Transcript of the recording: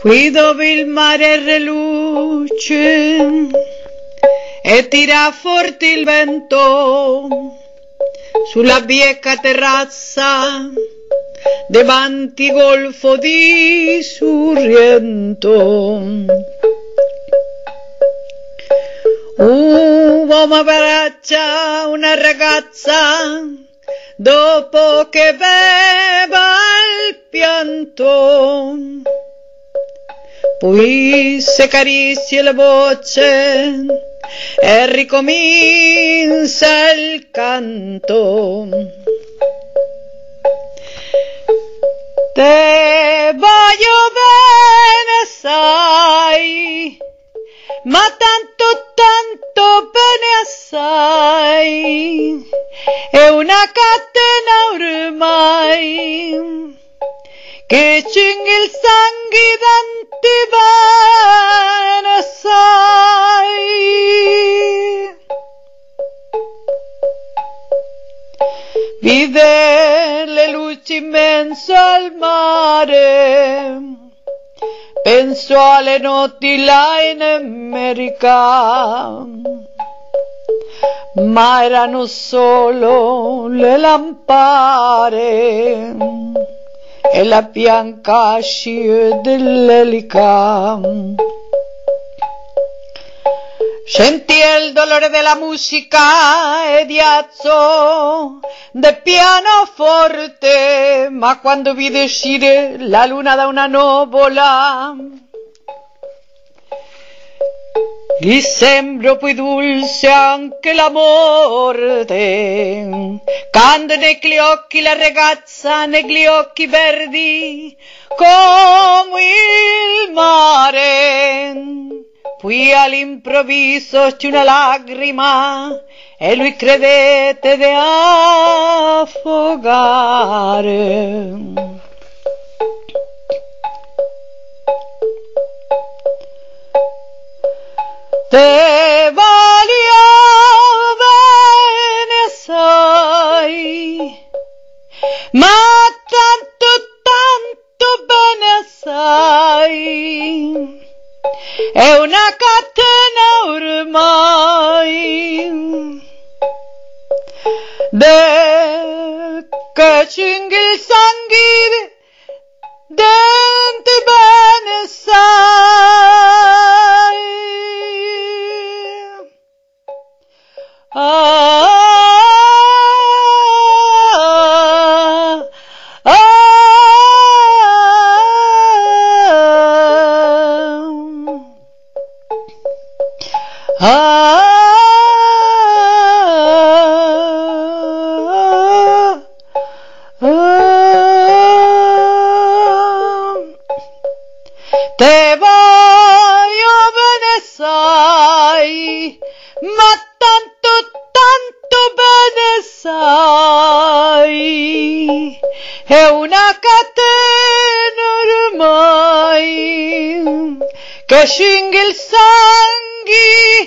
qui dove il mare reluce e tira forte il vento sulla bieca terrazza davanti golfo di Sorrento. Un uomo abbraccia una ragazza dopo che beva il pianto. Poi se carisce la voce e ricomincia il canto. Te voglio bene, sai, ma tanto, tanto bene assai, è una catena ormai, che cingue il sangue tanti bene assai. Vide le luci in mezzo al mare, penso alle notti là in America, ma erano solo le lampare e la pianca scie. Sentí el dolore de la música e diazzo de pianoforte, ma quando vi decide la luna da una nuvola gli sembrò poi dolce anche la morte, quando negli occhi la ragazza, negli occhi verdi, come il mare. Poi all'improvviso c'è una lacrima e lui credette di affogare. Te voglio bene sai, ma tanto, tanto bene sai è una catena ormai. De che cingue il sangue ah, Te voglio bene sai, ma tanto, tanto bene sai, è una catena ormai che scingue il sangue